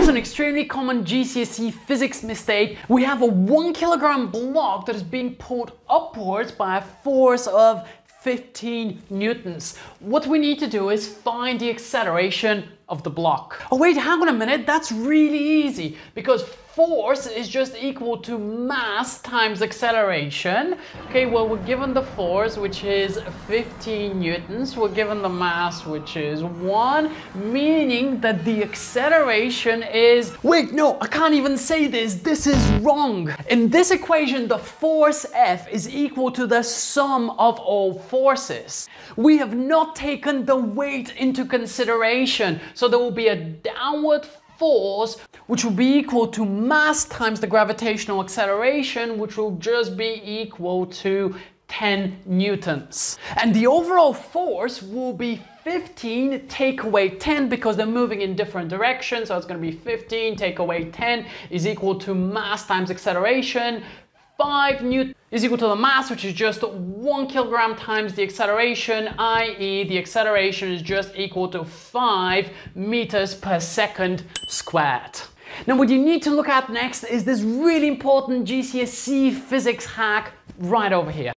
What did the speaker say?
Here's an extremely common GCSE physics mistake. We have a one kilogram block that is being pulled upwards by a force of 15 newtons. What we need to do is find the acceleration of the block. Oh wait, hang on a minute, that's really easy because force is just equal to mass times acceleration. Okay, well we're given the force which is 15 newtons, we're given the mass which is 1, meaning that the acceleration is... Wait, no, I can't even say this, this is wrong. In this equation, the force F is equal to the sum of all forces. We have not taken the weight into consideration. So there will be a downward force which will be equal to mass times the gravitational acceleration which will just be equal to 10 newtons. And the overall force will be 15 take away 10 because they're moving in different directions. So it's going to be 15 take away 10 is equal to mass times acceleration 5 newton is equal to the mass, which is just 1 kilogram times the acceleration, i.e. the acceleration is just equal to 5 meters per second squared. Now what you need to look at next is this really important GCSE physics hack right over here.